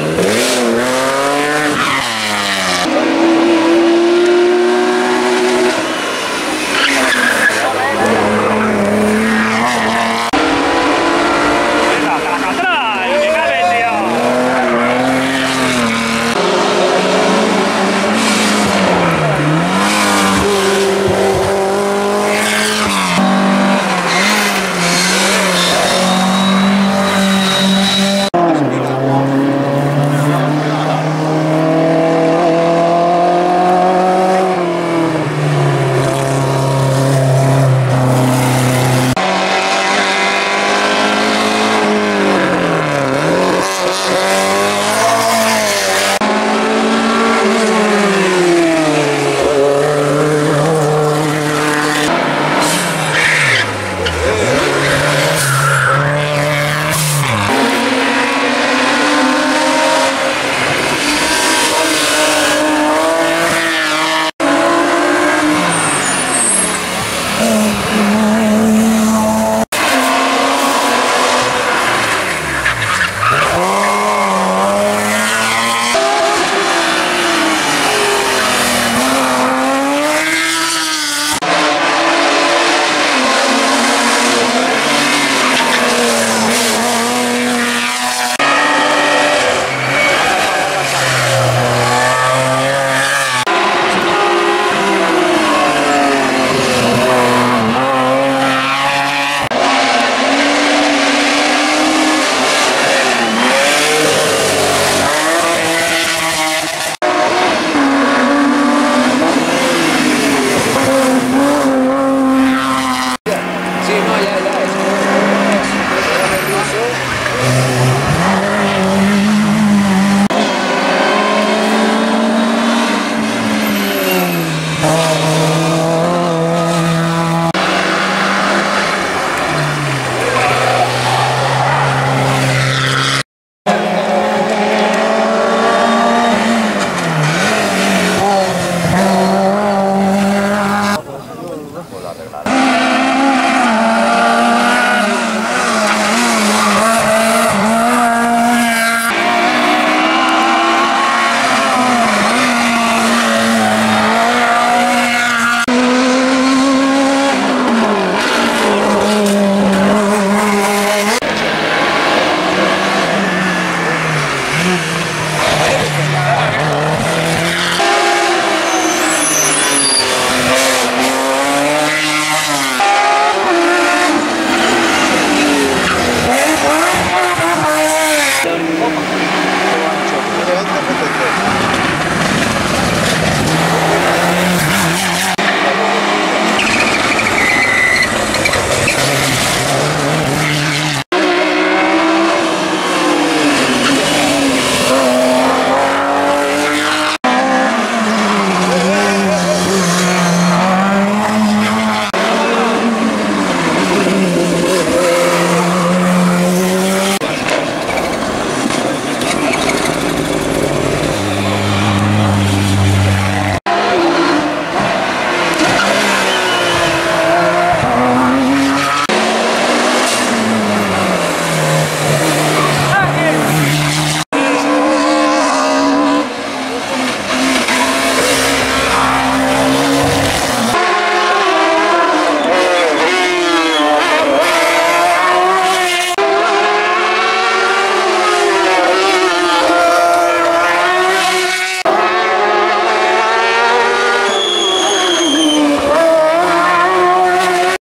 Thank.